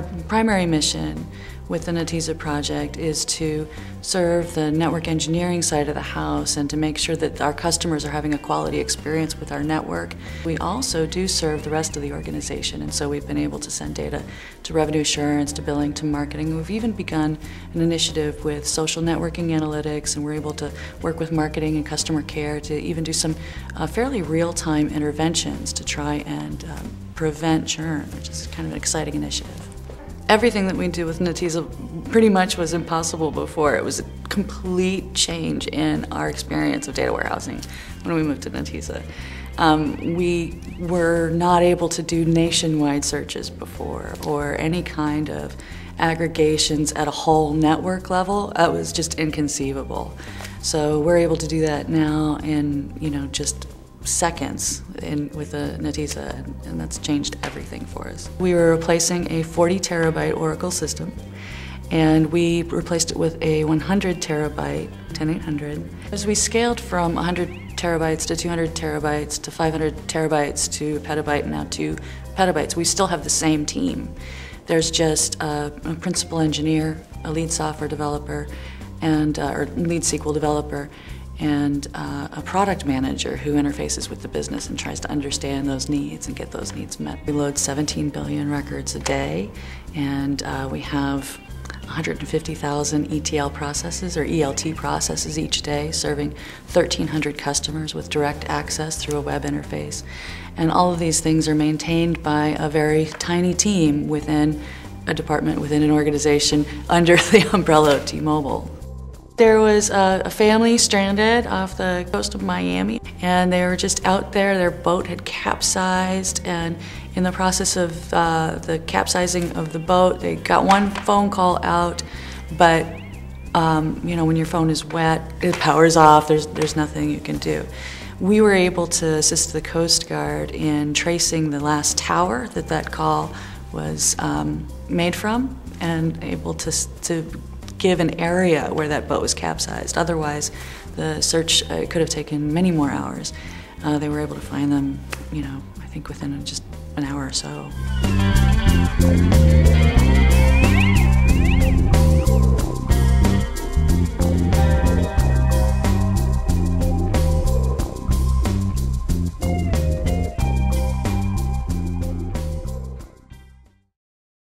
primary mission with the Netezza project is to serve the network engineering side of the house and to make sure that our customers are having a quality experience with our network. We also do serve the rest of the organization and so we've been able to send data to revenue assurance, to billing, to marketing. We've even begun an initiative with social networking analytics and we're able to work with marketing and customer care to even do some uh, fairly real-time interventions to try and um, prevent churn, which is kind of an exciting initiative. Everything that we do with Netezza pretty much was impossible before. It was a complete change in our experience of data warehousing when we moved to Netezza. Um, we were not able to do nationwide searches before or any kind of aggregations at a whole network level. That was just inconceivable. So we're able to do that now in, you know, just seconds in, with a Netezza, and, and that's changed everything for us. We were replacing a 40 terabyte Oracle system, and we replaced it with a 100 terabyte 10800. As we scaled from 100 terabytes to 200 terabytes to 500 terabytes to petabyte, and now to petabytes, we still have the same team. There's just a, a principal engineer, a lead software developer, and uh, or lead SQL developer, and uh, a product manager who interfaces with the business and tries to understand those needs and get those needs met. We load 17 billion records a day, and uh, we have 150,000 ETL processes or ELT processes each day, serving 1,300 customers with direct access through a web interface. And all of these things are maintained by a very tiny team within a department, within an organization, under the umbrella of T-Mobile. There was a, a, family stranded off the coast of Miami, and they were just out there. Their boat had capsized, and in the process of uh, the capsizing of the boat, they got one phone call out, but um, you know when your phone is wet, it powers off. There's there's nothing you can do. We were able to assist the Coast Guard in tracing the last tower that that call was um, made from, and able to to give an area where that boat was capsized. Otherwise, the search uh, could have taken many more hours. Uh, they were able to find them, you know, I think within just an hour or so.